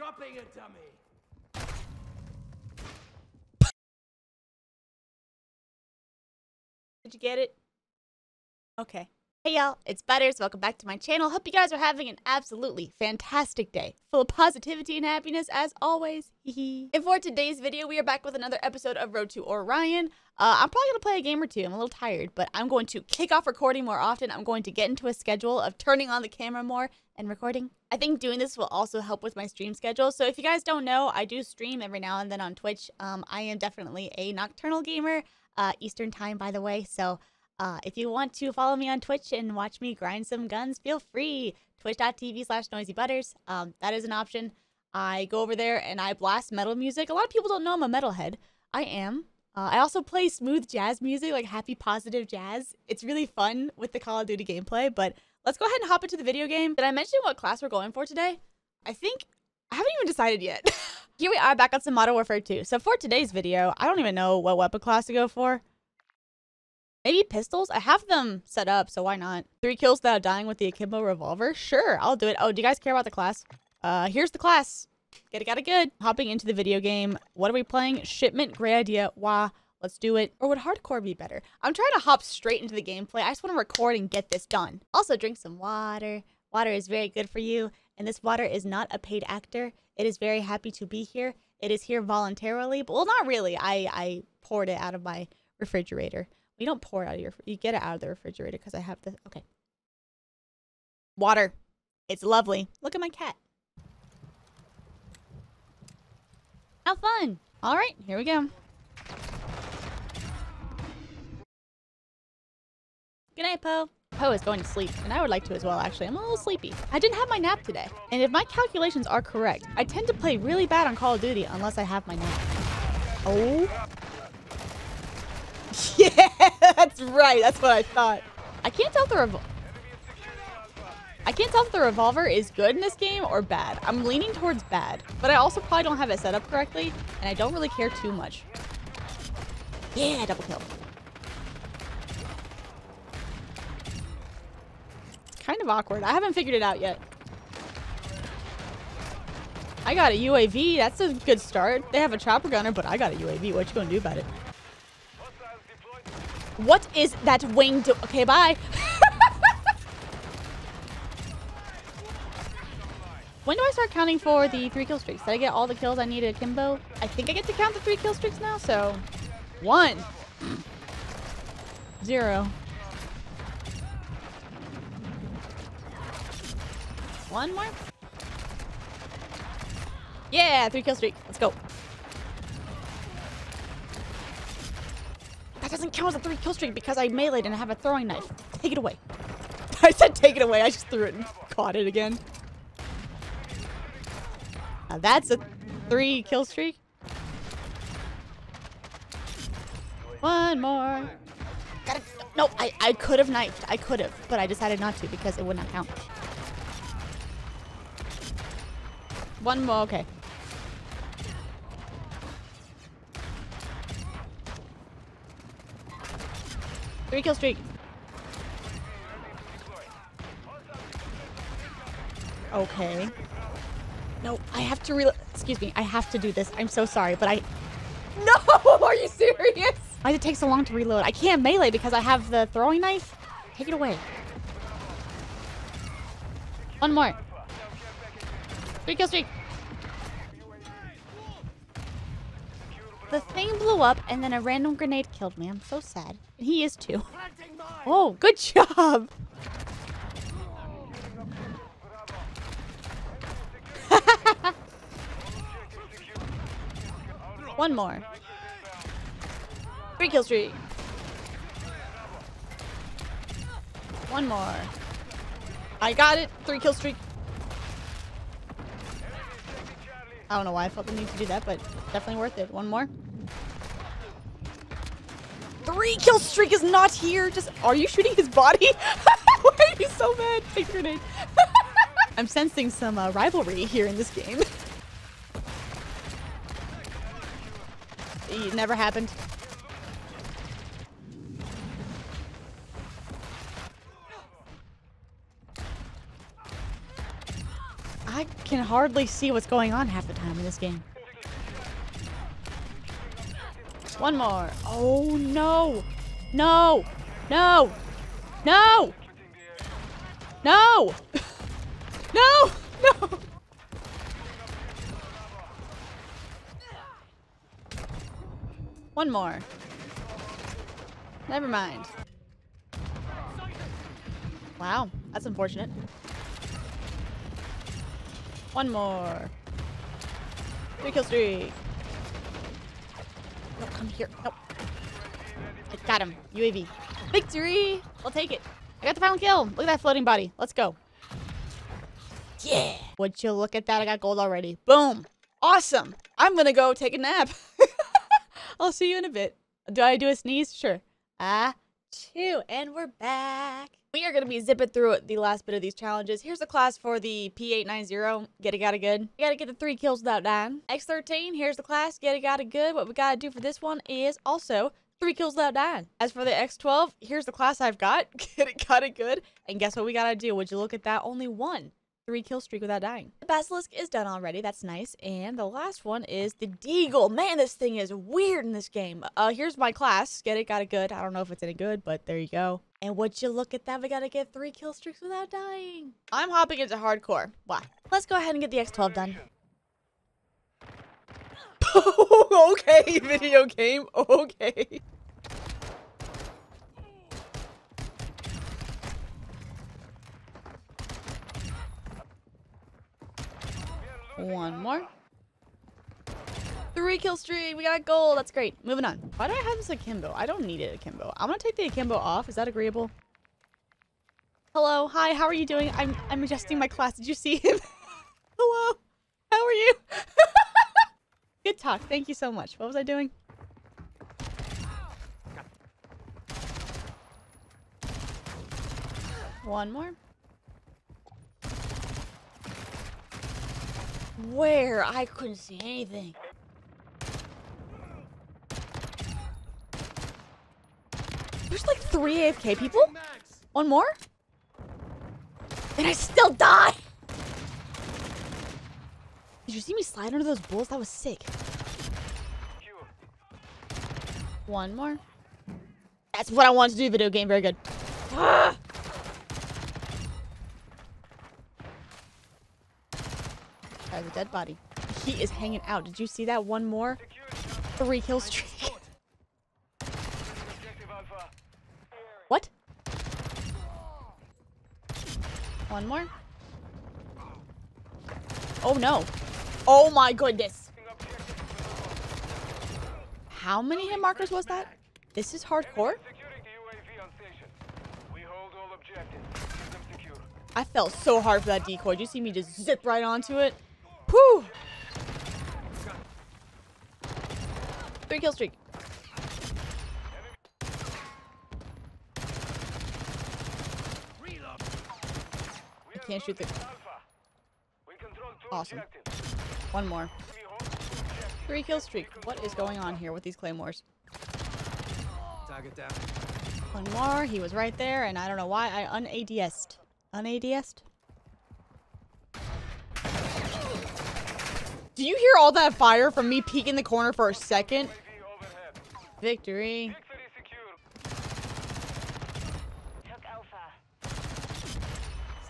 dropping to me. Did you get it? Okay. Hey y'all, it's Butters. Welcome back to my channel. Hope you guys are having an absolutely fantastic day. Full of positivity and happiness as always. and for today's video, we are back with another episode of Road to Orion. Uh, I'm probably going to play a game or two. I'm a little tired, but I'm going to kick off recording more often. I'm going to get into a schedule of turning on the camera more and recording. I think doing this will also help with my stream schedule. So if you guys don't know, I do stream every now and then on Twitch. Um, I am definitely a nocturnal gamer, uh, Eastern time, by the way. So uh, if you want to follow me on Twitch and watch me grind some guns, feel free. Twitch.tv slash noisybutters. Um, that is an option. I go over there and I blast metal music. A lot of people don't know I'm a metalhead. I am. Uh, I also play smooth jazz music, like happy, positive jazz. It's really fun with the Call of Duty gameplay, but let's go ahead and hop into the video game. Did I mention what class we're going for today? I think I haven't even decided yet. Here we are back on some Modern Warfare 2. So for today's video, I don't even know what weapon class to go for. Maybe pistols? I have them set up, so why not? Three kills without dying with the Akimbo revolver? Sure, I'll do it. Oh, do you guys care about the class? Uh, here's the class. Get it, got it good. Hopping into the video game. What are we playing? Shipment, great idea. Wah. Let's do it. Or would hardcore be better? I'm trying to hop straight into the gameplay. I just want to record and get this done. Also, drink some water. Water is very good for you. And this water is not a paid actor. It is very happy to be here. It is here voluntarily. But, well, not really. I, I poured it out of my refrigerator. You don't pour it out of your, you get it out of the refrigerator because I have the, okay. Water. It's lovely. Look at my cat. How fun. All right, here we go. Good night, Poe. Poe is going to sleep, and I would like to as well, actually. I'm a little sleepy. I didn't have my nap today. And if my calculations are correct, I tend to play really bad on Call of Duty unless I have my nap. Oh. Yeah, that's right. That's what I thought. I can't tell if the revolver... I can't tell if the revolver is good in this game or bad. I'm leaning towards bad, but I also probably don't have it set up correctly, and I don't really care too much. Yeah, double kill. Kind of awkward. I haven't figured it out yet. I got a UAV. That's a good start. They have a chopper gunner, but I got a UAV. What you gonna do about it? What is that wing do- Okay, bye. when do I start counting for the three kill streaks? Did I get all the kills I needed Kimbo? I think I get to count the three kill streaks now, so... One. Zero. One more? Yeah, three kill streak. Let's go. That doesn't count as a three kill streak because I meleeed and I have a throwing knife. Take it away. I said take it away. I just threw it and caught it again. Now that's a three kill streak. One more. Gotta, no, I, I could have knifed. I could have, but I decided not to because it would not count. One more, okay. Three kill streak. Okay. No, I have to reload. Excuse me, I have to do this. I'm so sorry, but I... No! Are you serious? Why does it take so long to reload? I can't melee because I have the throwing knife. Take it away. One more. Three kill streak. The up and then a random grenade killed me. I'm so sad. And he is too. Oh, good job. One more. Three kill streak. One more. I got it. Three kill streak. I don't know why I felt the need to do that, but definitely worth it. One more. Three kill streak is not here. Just are you shooting his body? why are you so mad? Take grenade. I'm sensing some uh, rivalry here in this game. it never happened. I can hardly see what's going on half the time in this game. One more. Oh, no. No. No. No. No. no. No. One more. Never mind. Wow, that's unfortunate. One more. Three kill streak. Come here. Nope. I got him. UAV. Victory! We'll take it. I got the final kill. Look at that floating body. Let's go. Yeah. Would you look at that? I got gold already. Boom. Awesome. I'm gonna go take a nap. I'll see you in a bit. Do I do a sneeze? Sure. Ah, two. And we're back. We are going to be zipping through the last bit of these challenges. Here's the class for the P890. Get it, got it good. You got to get the three kills without dying. X13, here's the class. Get it, got it good. What we got to do for this one is also three kills without dying. As for the X12, here's the class I've got. Get it, got it good. And guess what we got to do? Would you look at that? Only one three kill streak without dying. The Basilisk is done already. That's nice. And the last one is the Deagle. Man, this thing is weird in this game. Uh, here's my class. Get it, got it good. I don't know if it's any good, but there you go. And would you look at that? We gotta get three kill streaks without dying. I'm hopping into hardcore. Why? Let's go ahead and get the X12 done. okay, video game. Okay. One more. Three kill streak. We got gold. That's great. Moving on. Why do I have this akimbo? I don't need it akimbo. I'm gonna take the akimbo off. Is that agreeable? Hello. Hi. How are you doing? I'm I'm adjusting my class. Did you see him? Hello. How are you? Good talk. Thank you so much. What was I doing? One more. Where? I couldn't see anything. There's like three AFK people? One more? And I still die! Did you see me slide under those bulls? That was sick. One more. That's what I wanted to do video game. Very good. Ah! There's a dead body. He is hanging out. Did you see that? One more. Three kill streak. What? One more. Oh no. Oh my goodness. How many hit markers was that? This is hardcore? I felt so hard for that decoy. Did you see me just zip right onto it? Whew! Three kill streak. I can't shoot the... Awesome. One more. Three kill streak. What is going on here with these claymores? Target down. One more. He was right there, and I don't know why I un-ADS'd. Un-ADS'd? Do you hear all that fire from me peeking the corner for a second? Victory.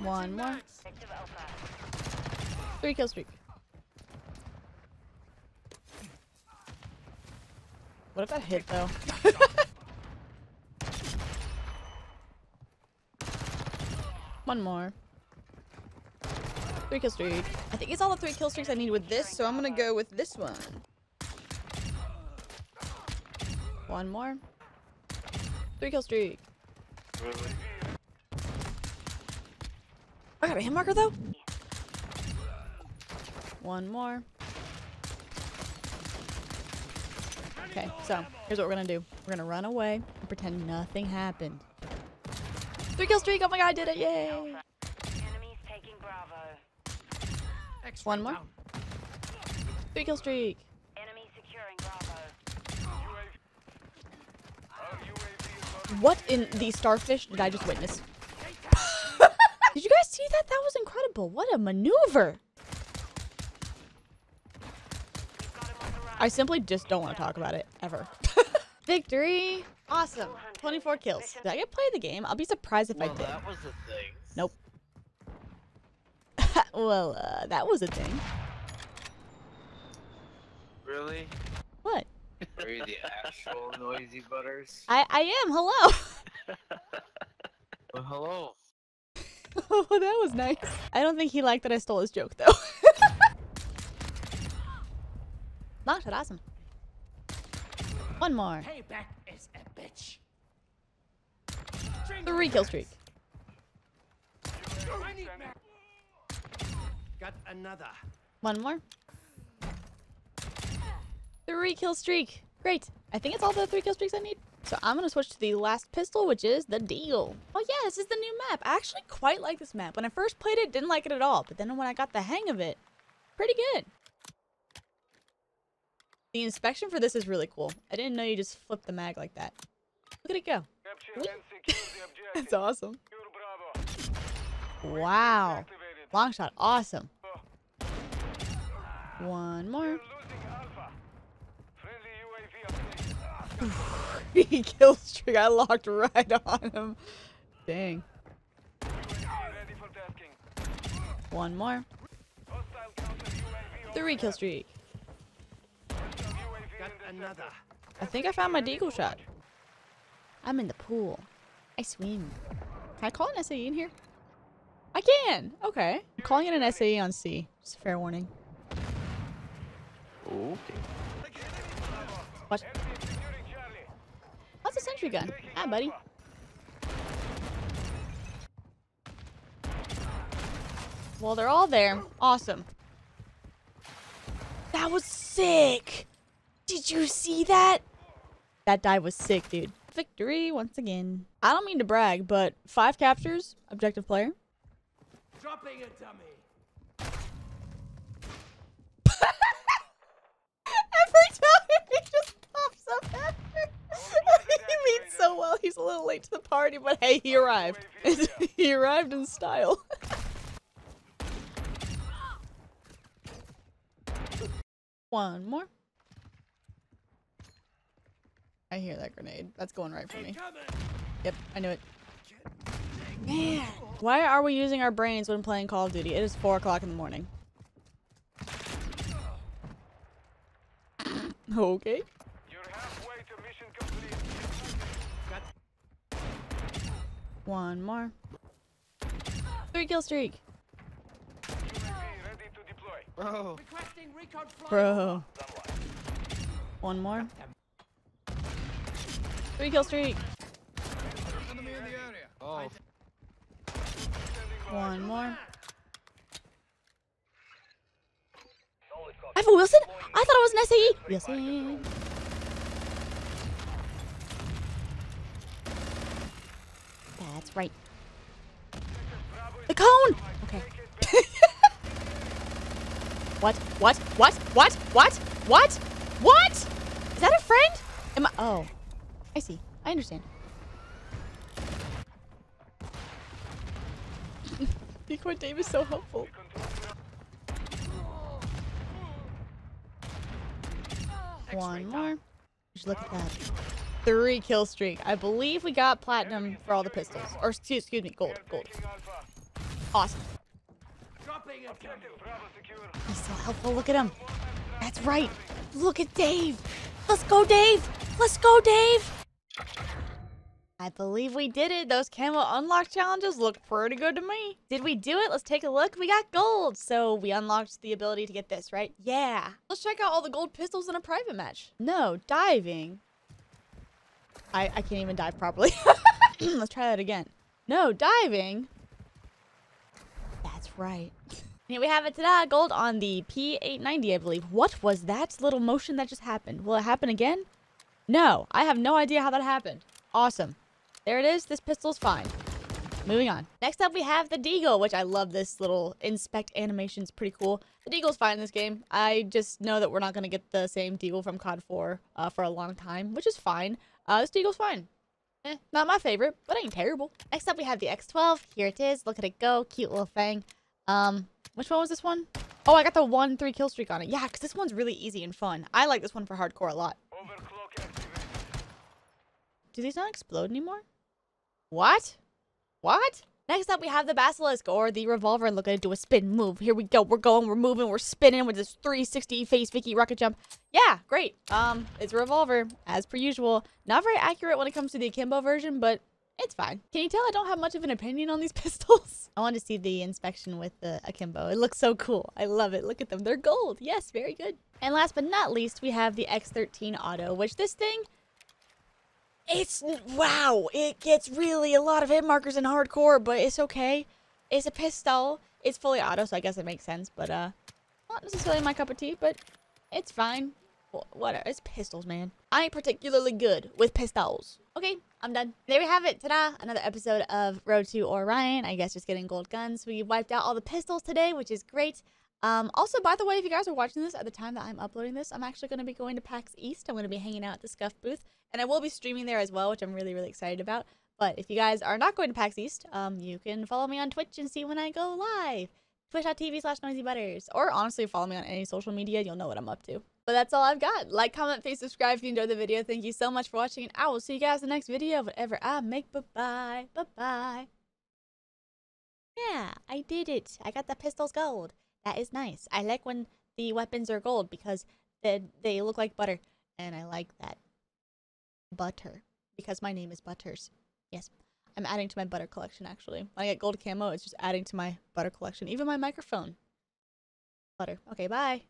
One more. Three kill streak. What if that hit though? One more. Three kill streak. I think it's all the three kill streaks I need with this, so I'm gonna go with this one. One more. Three kill streak. I got a hit marker though? One more. Okay, so here's what we're gonna do. We're gonna run away and pretend nothing happened. Three kill streak! Oh my god, I did it! Yay! One more. Three kill streak. What in the starfish did I just witness? Did you guys see that? That was incredible. What a maneuver. I simply just don't want to talk about it ever. Victory. Awesome. 24 kills. Did I get play the game? I'll be surprised if well, I did. that was a thing. Nope. well, uh, that was a thing. Really? What? Are you the actual noisy butters? I, I am. Hello. well, hello. oh, that was nice. I don't think he liked that I stole his joke though. Long shot, awesome. One more. Payback is a bitch. Three kill streak. I need ma- Got another. One more. Three kill streak. Great. I think it's all the three kill streaks I need. So I'm gonna switch to the last pistol, which is the deal. Oh yeah, this is the new map. I actually quite like this map. When I first played it, didn't like it at all. But then when I got the hang of it, pretty good. The inspection for this is really cool. I didn't know you just flip the mag like that. Look at it go. Capture and secure the objective. That's awesome. Wow. Long shot. Awesome. Oh. One more. Three kill streak. I locked right on him. Dang. Ready for. One more. Hostile counter UAV Three kill streak. Got another. I think I found my deagle shot. I'm in the pool. I swim. Can I call an SAE in here? I can. Okay. I'm calling it an SAE on C. Just a fair warning. Okay. What? Enemy securing Charlie. What's a sentry gun? Ah, buddy. Well, they're all there. Awesome. That was sick. Did you see that? That dive was sick, dude. Victory once again. I don't mean to brag, but five captures, objective player. Dropping a dummy. Every time he just pops up after. he means so well. He's a little late to the party, but hey, he arrived. he arrived in style. One more. I hear that grenade. That's going right for me. Yep, I knew it. Man, why are we using our brains when playing Call of Duty? It is 4 o'clock in the morning. Okay. One more. Three kill streak. Bro. Bro. One more. Three kill streak. Oh, One more. A Wheelson? I thought it was an SAE. Wheelson. That's right. The cone! Okay. what? What? What? What? What? What? What? Is that a friend? Am I? Oh. I see. I understand. Decoy Dave is so helpful. One more. Just look at that. Three kill streak. I believe we got platinum for all the pistols. Or excuse, excuse me, gold. Gold. Awesome. He's so helpful. Look at him. That's right. Look at Dave. Let's go, Dave. Let's go, Dave. I believe we did it. Those camo unlock challenges look pretty good to me. Did we do it? Let's take a look. We got gold. So we unlocked the ability to get this, right? Yeah. Let's check out all the gold pistols in a private match. No, diving. I, I can't even dive properly. Let's try that again. No, diving. That's right. Here we have it today. Gold on the P890, I believe. What was that little motion that just happened? Will it happen again? No, I have no idea how that happened. Awesome. There it is. This pistol's fine. Moving on. Next up, we have the Deagle, which I love this little inspect animation. It's pretty cool. The Deagle's fine in this game. I just know that we're not going to get the same Deagle from COD 4 uh, for a long time, which is fine. Uh, this Deagle's fine. Eh, not my favorite, but ain't terrible. Next up, we have the X12. Here it is. Look at it go. Cute little thing. Um, which one was this one? Oh, I got the one three kill streak on it. Yeah, because this one's really easy and fun. I like this one for hardcore a lot. Do these not explode anymore? What? What? Next up, we have the Basilisk or the Revolver. And look at it do a spin move. Here we go. We're going. We're moving. We're spinning with this 360 face Vicky rocket jump. Yeah, great. Um, it's a Revolver as per usual. Not very accurate when it comes to the akimbo version, but it's fine. Can you tell I don't have much of an opinion on these pistols? I want to see the inspection with the akimbo. It looks so cool. I love it. Look at them. They're gold. Yes, very good. And last but not least, we have the X13 Auto, which this thing it's wow. It gets really a lot of hit markers in hardcore, but it's okay. It's a pistol. It's fully auto, so I guess it makes sense. But uh, not necessarily my cup of tea, but it's fine. Wh- Whatever. It's pistols, man. I ain't particularly good with pistols. Okay, I'm done. There we have it. Ta-da! Another episode of Road to Orion. I guess just getting gold guns. We wiped out all the pistols today, which is great. Um, also, by the way, if you guys are watching this at the time that I'm uploading this, I'm actually going to be going to PAX East. I'm going to be hanging out at the SCUF booth, and I will be streaming there as well, which I'm really, really excited about. But if you guys are not going to PAX East, um, you can follow me on Twitch and see when I go live. Twitch.tv slash noisybutters. Or honestly, follow me on any social media. You'll know what I'm up to. But that's all I've got. Like, comment, please subscribe if you enjoyed the video. Thank you so much for watching, and I will see you guys in the next video. Whatever I make, bye-bye. Bye-bye. Yeah, I did it. I got the pistols gold. That is nice. I like when the weapons are gold because they, they look like butter. And I like that. Butter. Because my name is Butters. Yes. I'm adding to my butter collection, actually. When I get gold camo, it's just adding to my butter collection. Even my microphone. Butter. Okay, bye.